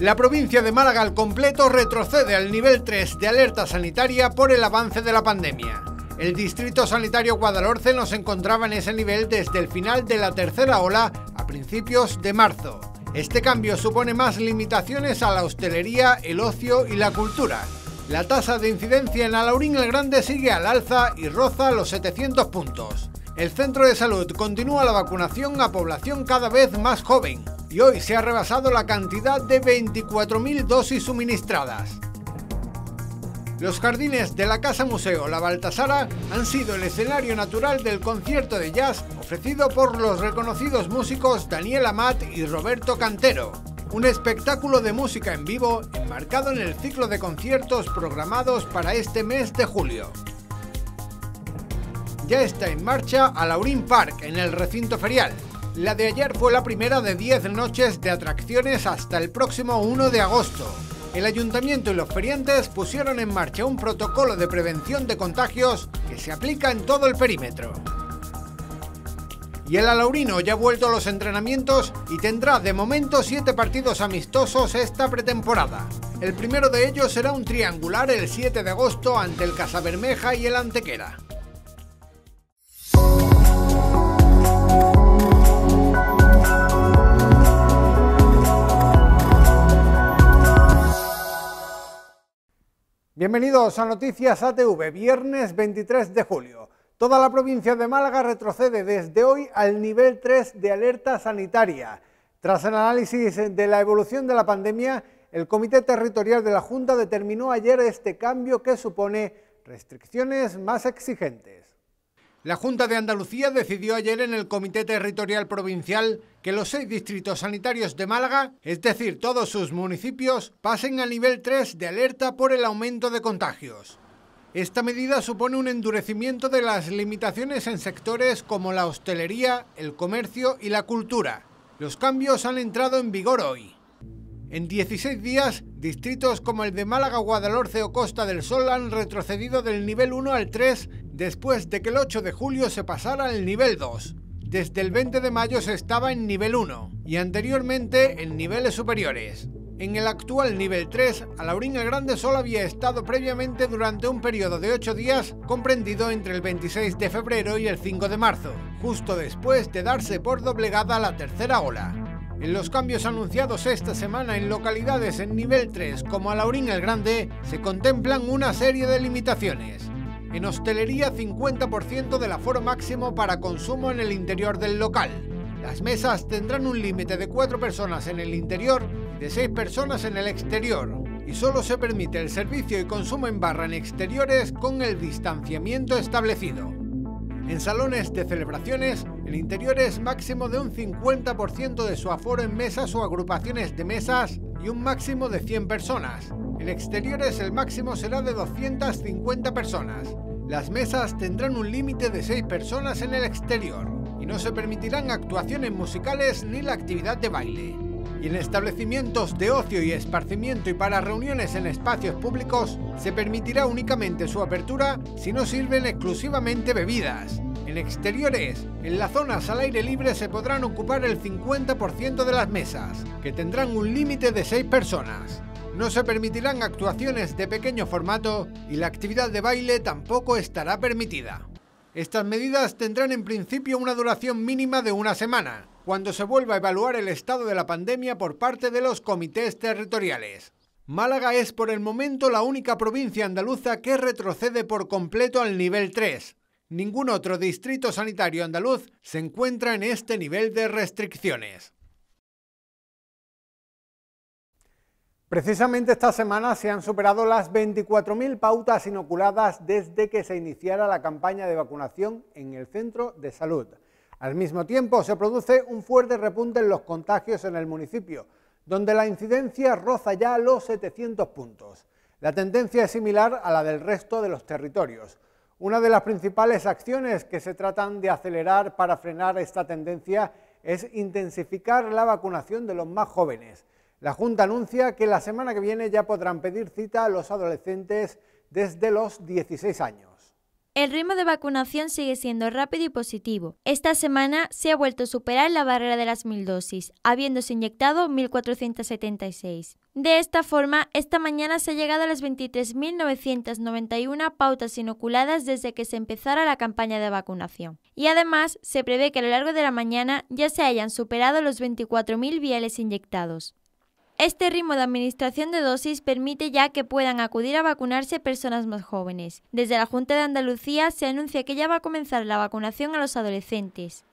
La provincia de Málaga al completo retrocede al nivel 3 de alerta sanitaria por el avance de la pandemia. El Distrito Sanitario Guadalhorce nos encontraba en ese nivel desde el final de la tercera ola a principios de marzo. Este cambio supone más limitaciones a la hostelería, el ocio y la cultura. La tasa de incidencia en Alaurín el Grande sigue al alza y roza los 700 puntos. El centro de salud continúa la vacunación a población cada vez más joven y hoy se ha rebasado la cantidad de 24.000 dosis suministradas. Los jardines de la Casa Museo La Baltasara han sido el escenario natural del concierto de jazz ofrecido por los reconocidos músicos Daniel Amat y Roberto Cantero. Un espectáculo de música en vivo enmarcado en el ciclo de conciertos programados para este mes de julio. Ya está en marcha Alaurín Park en el recinto ferial, la de ayer fue la primera de 10 noches de atracciones hasta el próximo 1 de agosto. El ayuntamiento y los feriantes pusieron en marcha un protocolo de prevención de contagios que se aplica en todo el perímetro. Y el Alaurino ya ha vuelto a los entrenamientos y tendrá de momento 7 partidos amistosos esta pretemporada. El primero de ellos será un triangular el 7 de agosto ante el Casabermeja y el Antequera. Bienvenidos a Noticias ATV, viernes 23 de julio. Toda la provincia de Málaga retrocede desde hoy al nivel 3 de alerta sanitaria. Tras el análisis de la evolución de la pandemia, el Comité Territorial de la Junta determinó ayer este cambio que supone restricciones más exigentes. La Junta de Andalucía decidió ayer en el Comité Territorial Provincial que los seis distritos sanitarios de Málaga, es decir, todos sus municipios, pasen al nivel 3 de alerta por el aumento de contagios. Esta medida supone un endurecimiento de las limitaciones en sectores como la hostelería, el comercio y la cultura. Los cambios han entrado en vigor hoy. En 16 días, distritos como el de Málaga, Guadalhorce o Costa del Sol han retrocedido del nivel 1 al 3 después de que el 8 de julio se pasara al nivel 2. Desde el 20 de mayo se estaba en nivel 1 y anteriormente en niveles superiores. En el actual nivel 3, Alaurín el Grande solo había estado previamente durante un periodo de 8 días comprendido entre el 26 de febrero y el 5 de marzo, justo después de darse por doblegada la tercera ola. En los cambios anunciados esta semana en localidades en nivel 3 como Alaurín el Grande, se contemplan una serie de limitaciones. En hostelería 50% del aforo máximo para consumo en el interior del local. Las mesas tendrán un límite de 4 personas en el interior de 6 personas en el exterior. Y solo se permite el servicio y consumo en barra en exteriores con el distanciamiento establecido. En salones de celebraciones, el interior es máximo de un 50% de su aforo en mesas o agrupaciones de mesas y un máximo de 100 personas. En exteriores el máximo será de 250 personas. Las mesas tendrán un límite de 6 personas en el exterior y no se permitirán actuaciones musicales ni la actividad de baile. Y en establecimientos de ocio y esparcimiento y para reuniones en espacios públicos se permitirá únicamente su apertura si no sirven exclusivamente bebidas. En exteriores, en las zonas al aire libre se podrán ocupar el 50% de las mesas, que tendrán un límite de 6 personas. No se permitirán actuaciones de pequeño formato y la actividad de baile tampoco estará permitida. Estas medidas tendrán en principio una duración mínima de una semana, cuando se vuelva a evaluar el estado de la pandemia por parte de los comités territoriales. Málaga es por el momento la única provincia andaluza que retrocede por completo al nivel 3. Ningún otro distrito sanitario andaluz se encuentra en este nivel de restricciones. Precisamente esta semana se han superado las 24.000 pautas inoculadas desde que se iniciara la campaña de vacunación en el centro de salud. Al mismo tiempo se produce un fuerte repunte en los contagios en el municipio, donde la incidencia roza ya los 700 puntos. La tendencia es similar a la del resto de los territorios. Una de las principales acciones que se tratan de acelerar para frenar esta tendencia es intensificar la vacunación de los más jóvenes. La Junta anuncia que la semana que viene ya podrán pedir cita a los adolescentes desde los 16 años. El ritmo de vacunación sigue siendo rápido y positivo. Esta semana se ha vuelto a superar la barrera de las mil dosis, habiéndose inyectado 1.476. De esta forma, esta mañana se ha llegado a las 23.991 pautas inoculadas desde que se empezara la campaña de vacunación. Y además, se prevé que a lo largo de la mañana ya se hayan superado los 24.000 viales inyectados. Este ritmo de administración de dosis permite ya que puedan acudir a vacunarse personas más jóvenes. Desde la Junta de Andalucía se anuncia que ya va a comenzar la vacunación a los adolescentes.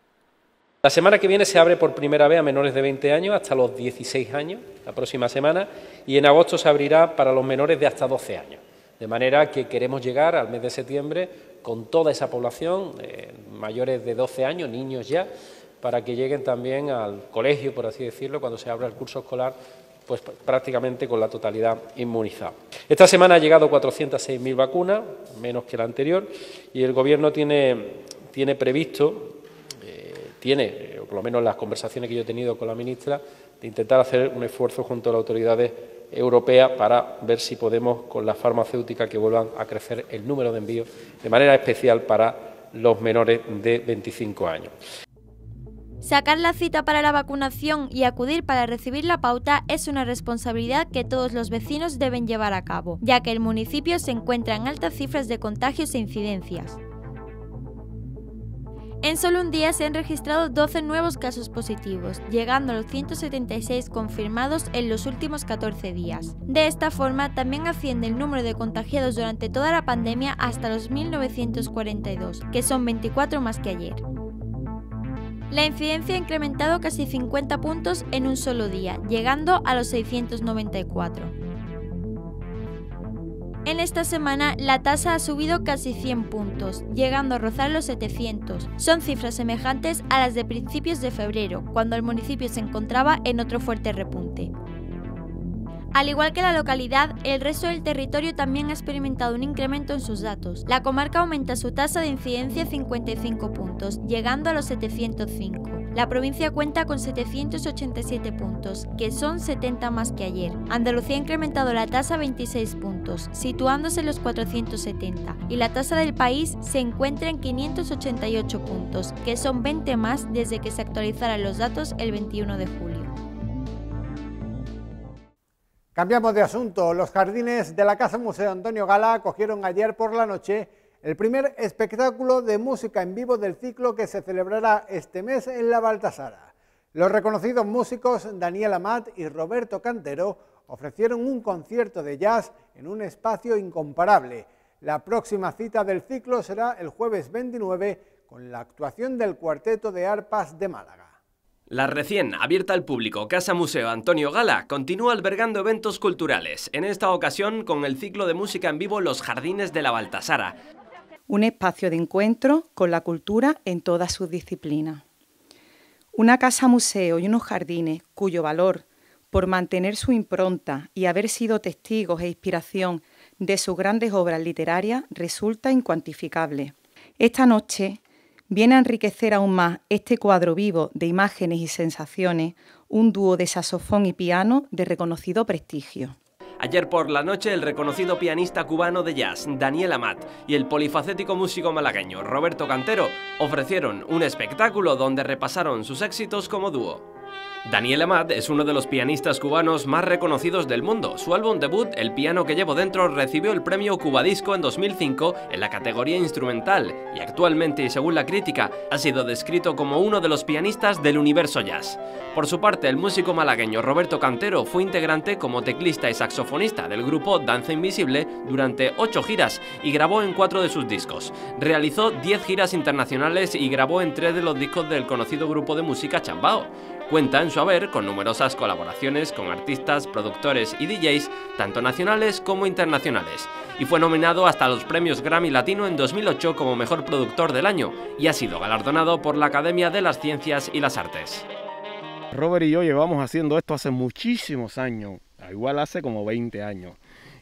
La semana que viene se abre por primera vez a menores de 20 años hasta los 16 años, la próxima semana, y en agosto se abrirá para los menores de hasta 12 años. De manera que queremos llegar al mes de septiembre con toda esa población, eh, mayores de 12 años, niños ya, para que lleguen también al colegio, por así decirlo, cuando se abra el curso escolar pues prácticamente con la totalidad inmunizada. Esta semana ha llegado 406.000 vacunas, menos que la anterior, y el Gobierno tiene, tiene previsto, eh, tiene, eh, o por lo menos las conversaciones que yo he tenido con la ministra, de intentar hacer un esfuerzo junto a las autoridades europeas para ver si podemos, con la farmacéutica, que vuelvan a crecer el número de envíos, de manera especial para los menores de 25 años. Sacar la cita para la vacunación y acudir para recibir la pauta es una responsabilidad que todos los vecinos deben llevar a cabo, ya que el municipio se encuentra en altas cifras de contagios e incidencias. En solo un día se han registrado 12 nuevos casos positivos, llegando a los 176 confirmados en los últimos 14 días. De esta forma, también asciende el número de contagiados durante toda la pandemia hasta los 1.942, que son 24 más que ayer. La incidencia ha incrementado casi 50 puntos en un solo día, llegando a los 694. En esta semana la tasa ha subido casi 100 puntos, llegando a rozar los 700. Son cifras semejantes a las de principios de febrero, cuando el municipio se encontraba en otro fuerte repunte. Al igual que la localidad, el resto del territorio también ha experimentado un incremento en sus datos. La comarca aumenta su tasa de incidencia a 55 puntos, llegando a los 705. La provincia cuenta con 787 puntos, que son 70 más que ayer. Andalucía ha incrementado la tasa a 26 puntos, situándose en los 470, y la tasa del país se encuentra en 588 puntos, que son 20 más desde que se actualizaran los datos el 21 de julio. Cambiamos de asunto. Los jardines de la Casa Museo Antonio Gala acogieron ayer por la noche el primer espectáculo de música en vivo del ciclo que se celebrará este mes en la Baltasara. Los reconocidos músicos Daniel Amat y Roberto Cantero ofrecieron un concierto de jazz en un espacio incomparable. La próxima cita del ciclo será el jueves 29 con la actuación del Cuarteto de Arpas de Málaga. La recién abierta al público Casa Museo Antonio Gala continúa albergando eventos culturales, en esta ocasión con el ciclo de música en vivo Los Jardines de la Baltasara. Un espacio de encuentro con la cultura en todas sus disciplinas. Una casa museo y unos jardines cuyo valor, por mantener su impronta y haber sido testigos e inspiración de sus grandes obras literarias, resulta incuantificable. Esta noche viene a enriquecer aún más este cuadro vivo de imágenes y sensaciones un dúo de saxofón y piano de reconocido prestigio. Ayer por la noche el reconocido pianista cubano de jazz Daniel Amat y el polifacético músico malagueño Roberto Cantero ofrecieron un espectáculo donde repasaron sus éxitos como dúo. Daniel Amat es uno de los pianistas cubanos más reconocidos del mundo. Su álbum debut, El piano que llevo dentro, recibió el premio Cubadisco en 2005 en la categoría instrumental y actualmente, según la crítica, ha sido descrito como uno de los pianistas del universo jazz. Por su parte, el músico malagueño Roberto Cantero fue integrante como teclista y saxofonista del grupo Danza Invisible durante ocho giras y grabó en cuatro de sus discos. Realizó 10 giras internacionales y grabó en tres de los discos del conocido grupo de música Chambao. Cuenta en su haber con numerosas colaboraciones con artistas, productores y DJs, tanto nacionales como internacionales, y fue nominado hasta los premios Grammy Latino en 2008 como Mejor Productor del Año, y ha sido galardonado por la Academia de las Ciencias y las Artes. Robert y yo llevamos haciendo esto hace muchísimos años, igual hace como 20 años.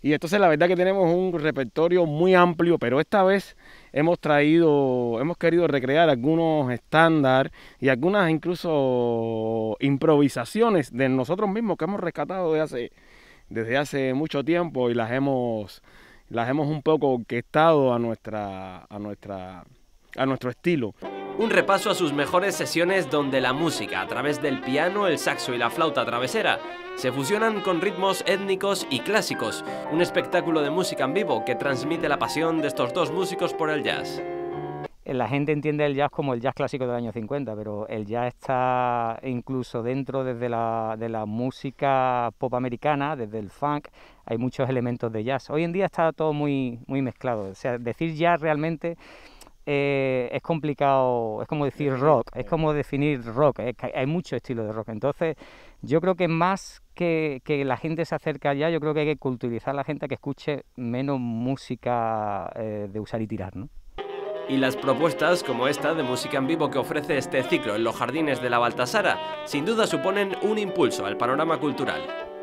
Y entonces la verdad que tenemos un repertorio muy amplio, pero esta vez hemos traído, hemos querido recrear algunos estándares y algunas incluso improvisaciones de nosotros mismos que hemos rescatado desde hace, mucho tiempo y las hemos las hemos un poco orquestado a nuestra, a nuestra, a nuestro estilo. Un repaso a sus mejores sesiones donde la música, a través del piano, el saxo y la flauta travesera, se fusionan con ritmos étnicos y clásicos. Un espectáculo de música en vivo que transmite la pasión de estos dos músicos por el jazz. La gente entiende el jazz como el jazz clásico del año 50, pero el jazz está incluso dentro desde la, de la música pop americana, desde el funk, hay muchos elementos de jazz. Hoy en día está todo muy, muy mezclado. O decir jazz realmente eh, es complicado, es como decir rock, es como definir rock, hay muchos estilos de rock. Entonces, yo creo que más que, la gente se acerca allá, yo creo que hay que culturizar a la gente a que escuche menos música eh, de usar y tirar, ¿no? Y las propuestas como esta de música en vivo que ofrece este ciclo en los jardines de la Baltasara, sin duda suponen un impulso al panorama cultural.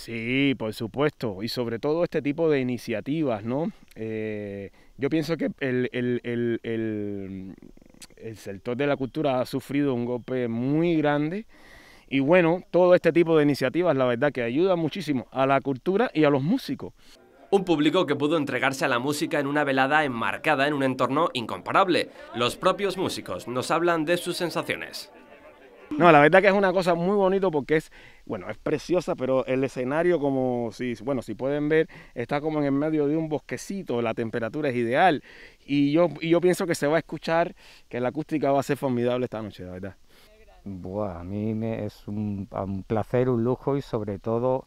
Sí, por supuesto, y sobre todo este tipo de iniciativas, ¿no? Eh, yo pienso que el, el, sector de la cultura ha sufrido un golpe muy grande y bueno, todo este tipo de iniciativas, la verdad que ayuda muchísimo a la cultura y a los músicos. Un público que pudo entregarse a la música en una velada enmarcada en un entorno incomparable. Los propios músicos nos hablan de sus sensaciones. No, la verdad que es una cosa muy bonito porque es, bueno, es preciosa, pero el escenario como si, bueno, si pueden ver, está como en el medio de un bosquecito, la temperatura es ideal y yo, y yo pienso que se va a escuchar, que la acústica va a ser formidable esta noche, la verdad. Buah, a mí me es un, placer, un lujo y sobre todo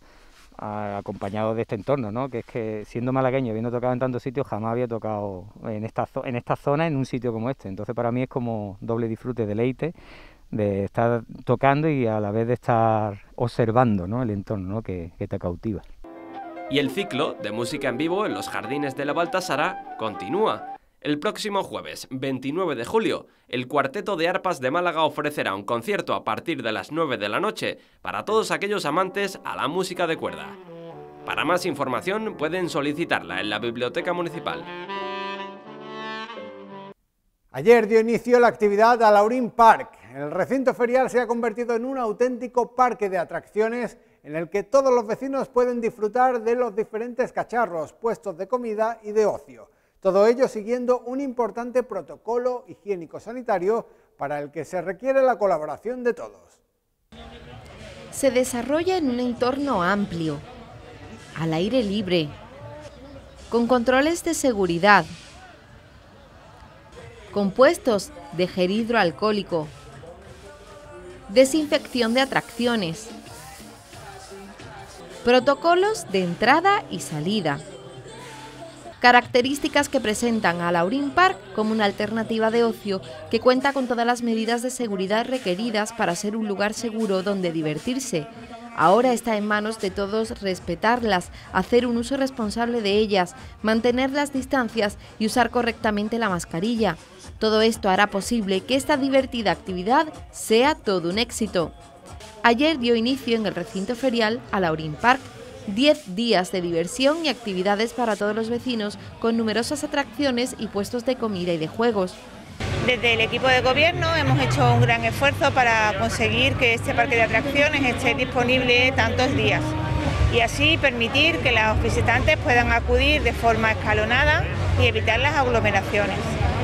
acompañado de este entorno, ¿no? Que es que siendo malagueño, habiendo tocado en tantos sitios, jamás había tocado en esta, en esta zona, en un sitio como este. Entonces para mí es como doble disfrute, deleite de estar tocando y a la vez de estar observando ¿no? el entorno que, que te cautiva. Y el ciclo de música en vivo en los jardines de la Baltasara continúa. El próximo jueves 29 de julio, el Cuarteto de Arpas de Málaga ofrecerá un concierto a partir de las 9 de la noche para todos aquellos amantes a la música de cuerda. Para más información pueden solicitarla en la Biblioteca Municipal. Ayer dio inicio la actividad a Laurín Park. El recinto ferial se ha convertido en un auténtico parque de atracciones en el que todos los vecinos pueden disfrutar de los diferentes cacharros, puestos de comida y de ocio. Todo ello siguiendo un importante protocolo higiénico-sanitario para el que se requiere la colaboración de todos. Se desarrolla en un entorno amplio, al aire libre, con controles de seguridad, compuestos de gel hidroalcohólico, desinfección de atracciones, protocolos de entrada y salida, características que presentan a Laurin Park como una alternativa de ocio que cuenta con todas las medidas de seguridad requeridas para ser un lugar seguro donde divertirse. Ahora está en manos de todos respetarlas, hacer un uso responsable de ellas, mantener las distancias y usar correctamente la mascarilla. Todo esto hará posible que esta divertida actividad sea todo un éxito. Ayer dio inicio en el recinto ferial a Laurin Park 10 días de diversión y actividades para todos los vecinos con numerosas atracciones y puestos de comida y de juegos. Desde el equipo de gobierno hemos hecho un gran esfuerzo para conseguir que este parque de atracciones esté disponible tantos días y así permitir que los visitantes puedan acudir de forma escalonada y evitar las aglomeraciones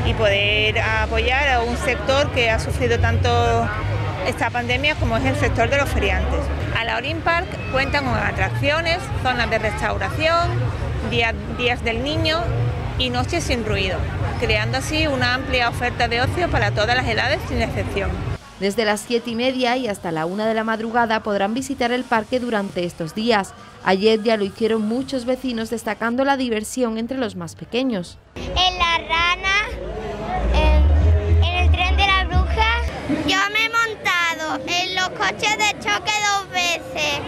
y poder apoyar a un sector que ha sufrido tanto esta pandemia como es el sector de los feriantes. A la Orin Park cuentan con atracciones, zonas de restauración, días del niño y noches sin ruido, creando así una amplia oferta de ocio para todas las edades sin excepción. Desde las siete y media y hasta la una de la madrugada podrán visitar el parque durante estos días. Ayer ya lo hicieron muchos vecinos destacando la diversión entre los más pequeños. En la rana, los coches de choque dos veces.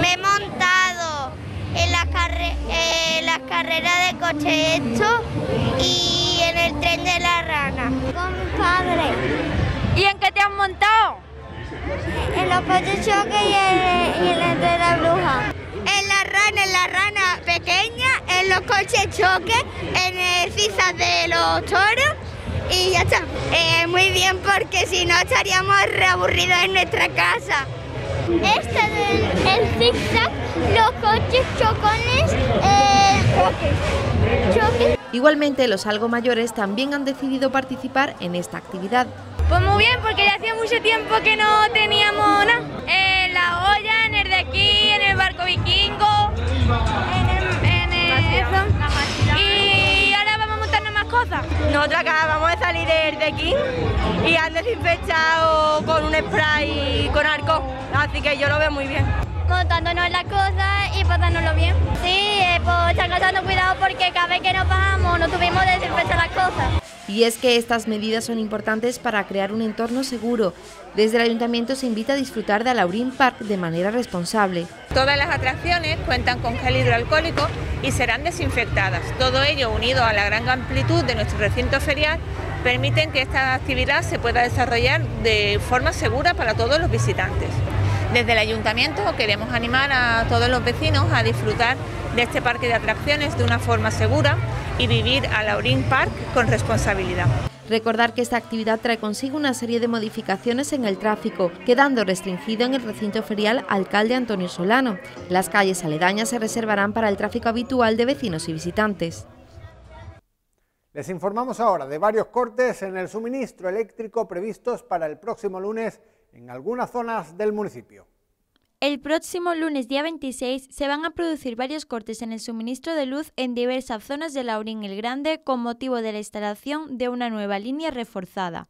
Me he montado en las la carreras de coche hecho y en el tren de la rana. Con mi padre. ¿Y en qué te has montado? En los coches choque y en, el de la bruja. En la rana, en la rana pequeña, en los coches choque, en el cisas de los toros y ya está. Eh, muy bien porque si no estaríamos reaburridos en nuestra casa. Este del el zigzag, los coches chocones, eh, choques. Igualmente, los algo mayores también han decidido participar en esta actividad. Pues muy bien, porque ya hacía mucho tiempo que no teníamos nada. En la olla, en el de aquí, en el barco vikingo, en el, en el eso. Y ahora vamos a montarnos más cosas. Nosotros acabamos de salir de aquí y han desinfectado con un spray con arco, así que yo lo veo muy bien. Montándonos las cosas y pasándonos bien. Sí, eh, pues estar cuidado porque cada vez que nos bajamos no tuvimos de desinfectar las cosas. Y es que estas medidas son importantes para crear un entorno seguro. Desde el ayuntamiento se invita a disfrutar de Alaurín Park de manera responsable. Todas las atracciones cuentan con gel hidroalcohólico y serán desinfectadas. Todo ello unido a la gran amplitud de nuestro recinto ferial permiten que esta actividad se pueda desarrollar de forma segura para todos los visitantes. Desde el ayuntamiento queremos animar a todos los vecinos a disfrutar de este parque de atracciones de una forma segura y vivir a Laurín Park con responsabilidad. Recordar que esta actividad trae consigo una serie de modificaciones en el tráfico, quedando restringido en el recinto ferial alcalde Antonio Solano. Las calles aledañas se reservarán para el tráfico habitual de vecinos y visitantes. Les informamos ahora de varios cortes en el suministro eléctrico previstos para el próximo lunes en algunas zonas del municipio. El próximo lunes día 26 se van a producir varios cortes en el suministro de luz en diversas zonas de Laurín el Grande con motivo de la instalación de una nueva línea reforzada.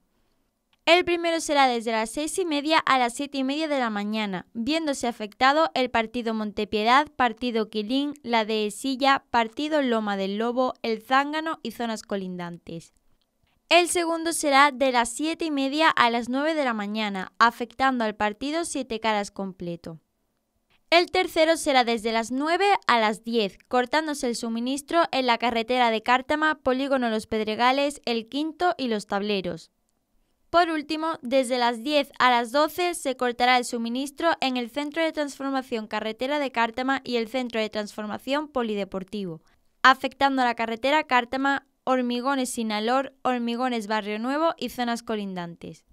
El primero será desde las seis y media a las siete y media de la mañana, viéndose afectado el partido Montepiedad, partido Quilín, la Dehesilla, partido Loma del Lobo, el Zángano y zonas colindantes. El segundo será de las 7 y media a las 9 de la mañana, afectando al partido Siete Caras completo. El tercero será desde las 9 a las 10, cortándose el suministro en la carretera de Cártama, Polígono Los Pedregales, El Quinto y Los Tableros. Por último, desde las 10 a las 12 se cortará el suministro en el Centro de Transformación Carretera de Cártama y el Centro de Transformación Polideportivo, afectando a la carretera Cártama, Hormigones Sinalor, Hormigones Barrio Nuevo y zonas colindantes.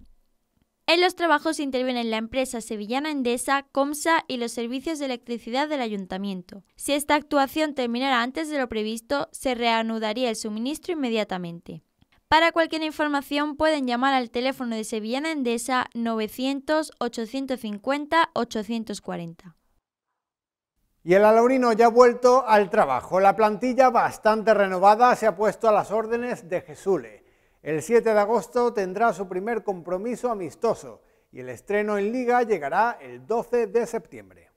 En los trabajos intervienen la empresa sevillana Endesa, Comsa y los servicios de electricidad del ayuntamiento. Si esta actuación terminara antes de lo previsto, se reanudaría el suministro inmediatamente. Para cualquier información pueden llamar al teléfono de Sevillana Endesa 900 850 840. Y el Alaurino ya ha vuelto al trabajo. La plantilla bastante renovada se ha puesto a las órdenes de Jesule. El 7 de agosto tendrá su primer compromiso amistoso y el estreno en liga llegará el 12 de septiembre.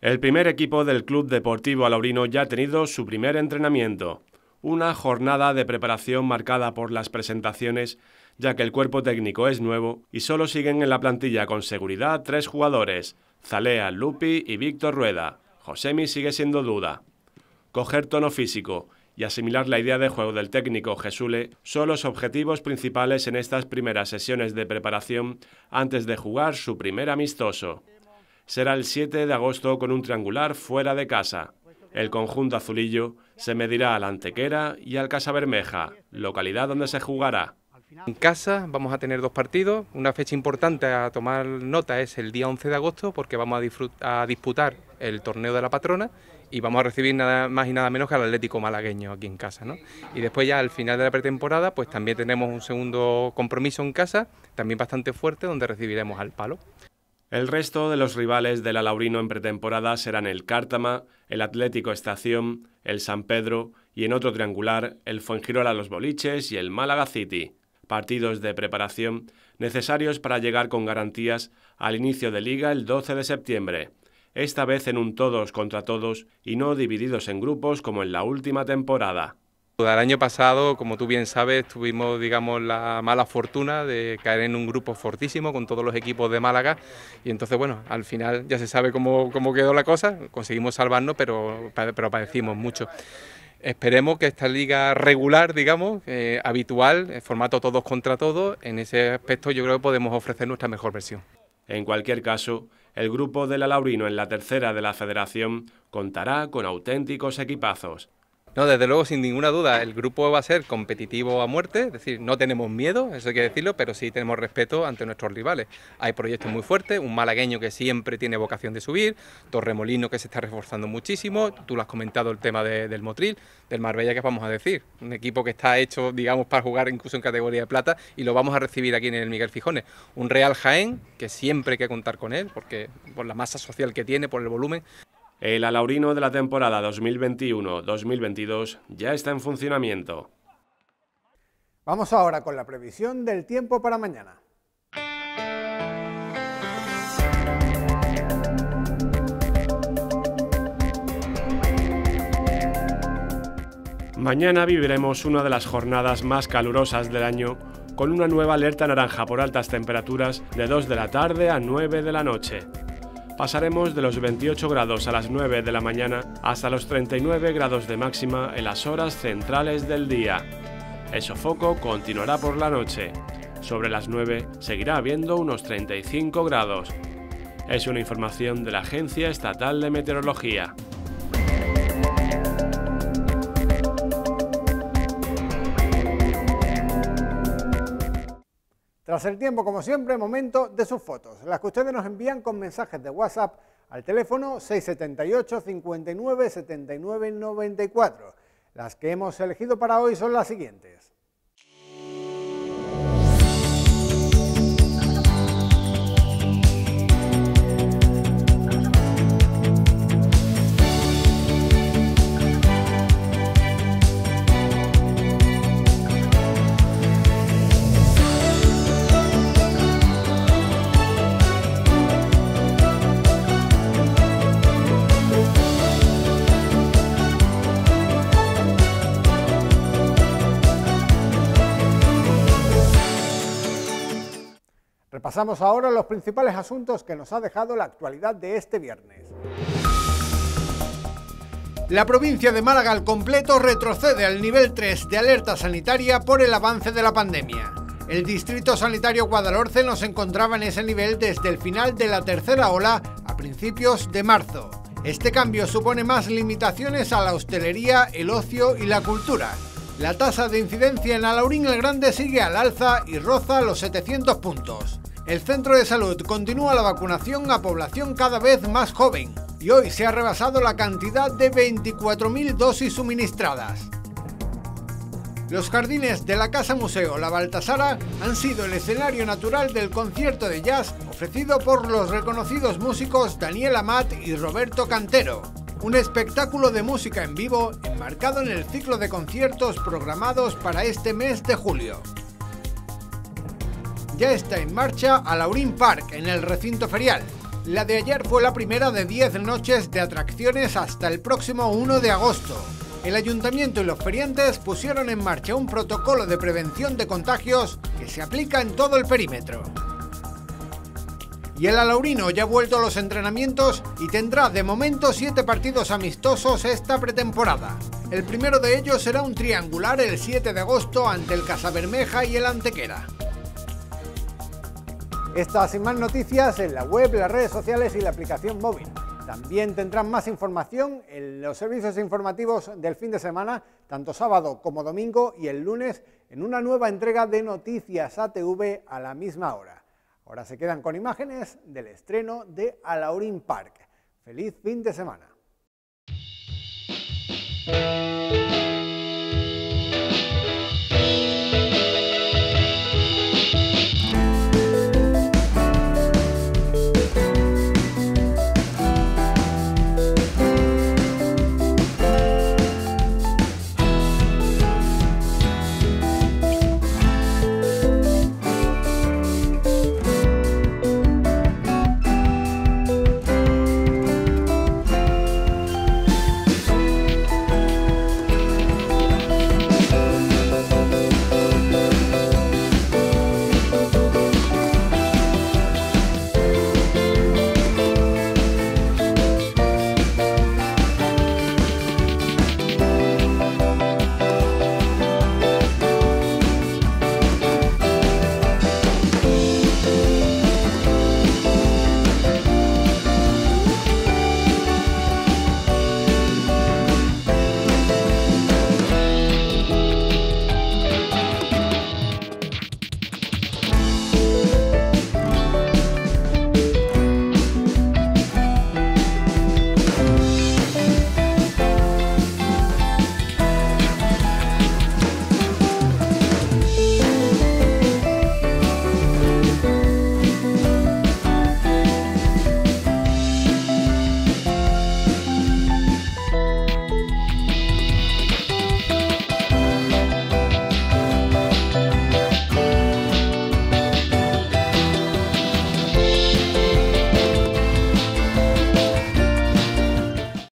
El primer equipo del Club Deportivo Alaurino ya ha tenido su primer entrenamiento. Una jornada de preparación marcada por las presentaciones, ya que el cuerpo técnico es nuevo y solo siguen en la plantilla con seguridad tres jugadores, Zalea, Lupi y Víctor Rueda. Josemi sigue siendo duda. Coger tono físico y asimilar la idea de juego del técnico Jesule son los objetivos principales en estas primeras sesiones de preparación antes de jugar su primer amistoso. Será el 7 de agosto con un triangular fuera de casa. El conjunto azulillo se medirá al Antequera y al Casa Bermeja, localidad donde se jugará. En casa vamos a tener dos partidos. Una fecha importante a tomar nota es el día 11 de agosto porque vamos a, disputar el torneo de la patrona y vamos a recibir nada más y nada menos que al Atlético malagueño aquí en casa. ¿no? Y después ya al final de la pretemporada pues también tenemos un segundo compromiso en casa, también bastante fuerte, donde recibiremos al palo. El resto de los rivales del Alaurino en pretemporada serán el Cártama, el Atlético Estación, el San Pedro y en otro triangular el Fuengirola Los Boliches y el Málaga City partidos de preparación necesarios para llegar con garantías al inicio de liga el 12 de septiembre, esta vez en un todos contra todos y no divididos en grupos como en la última temporada. El año pasado, como tú bien sabes, tuvimos digamos la mala fortuna de caer en un grupo fortísimo con todos los equipos de Málaga y entonces bueno, al final ya se sabe cómo, cómo quedó la cosa, conseguimos salvarnos pero, pero padecimos mucho. Esperemos que esta liga regular, digamos, eh, habitual, formato todos contra todos, en ese aspecto yo creo que podemos ofrecer nuestra mejor versión. En cualquier caso, el grupo de la Laurino en la tercera de la federación contará con auténticos equipazos. No, desde luego, sin ninguna duda, el grupo va a ser competitivo a muerte, es decir, no tenemos miedo, eso hay que decirlo, pero sí tenemos respeto ante nuestros rivales. Hay proyectos muy fuertes, un malagueño que siempre tiene vocación de subir, Torremolino que se está reforzando muchísimo, tú lo has comentado el tema del Motril, del Marbella, que vamos a decir? Un equipo que está hecho, digamos, para jugar incluso en categoría de plata y lo vamos a recibir aquí en el Miguel Fijones. Un Real Jaén, que siempre hay que contar con él, porque por la masa social que tiene, por el volumen, el alaurino de la temporada 2021-2022 ya está en funcionamiento. Vamos ahora con la previsión del tiempo para mañana. Mañana viviremos una de las jornadas más calurosas del año con una nueva alerta naranja por altas temperaturas de 2 de la tarde a 9 de la noche pasaremos de los 28 grados a las 9 de la mañana hasta los 39 grados de máxima en las horas centrales del día. El sofoco continuará por la noche. Sobre las 9 seguirá habiendo unos 35 grados. Es una información de la Agencia Estatal de Meteorología. Tras el tiempo, como siempre, momento de sus fotos, las que ustedes nos envían con mensajes de WhatsApp al teléfono 678 59 79 94. Las que hemos elegido para hoy son las siguientes. Pasamos ahora a los principales asuntos que nos ha dejado la actualidad de este viernes. La provincia de Málaga al completo retrocede al nivel 3 de alerta sanitaria por el avance de la pandemia. El Distrito Sanitario Guadalhorce nos encontraba en ese nivel desde el final de la tercera ola a principios de marzo. Este cambio supone más limitaciones a la hostelería, el ocio y la cultura. La tasa de incidencia en Alaurín el Grande sigue al alza y roza los 700 puntos. El centro de salud continúa la vacunación a población cada vez más joven y hoy se ha rebasado la cantidad de 24.000 dosis suministradas. Los jardines de la Casa Museo La Baltasara han sido el escenario natural del concierto de jazz ofrecido por los reconocidos músicos Daniel Amat y Roberto Cantero. Un espectáculo de música en vivo enmarcado en el ciclo de conciertos programados para este mes de julio ya está en marcha a Laurín Park, en el recinto ferial. La de ayer fue la primera de 10 noches de atracciones hasta el próximo 1 de agosto. El ayuntamiento y los feriantes pusieron en marcha un protocolo de prevención de contagios que se aplica en todo el perímetro. Y el Alaurino ya ha vuelto a los entrenamientos y tendrá de momento siete partidos amistosos esta pretemporada. El primero de ellos será un triangular el 7 de agosto ante el Casabermeja y el Antequera. Estas y más noticias en la web, las redes sociales y la aplicación móvil. También tendrán más información en los servicios informativos del fin de semana, tanto sábado como domingo y el lunes, en una nueva entrega de Noticias ATV a la misma hora. Ahora se quedan con imágenes del estreno de Alaurín Park. Feliz fin de semana.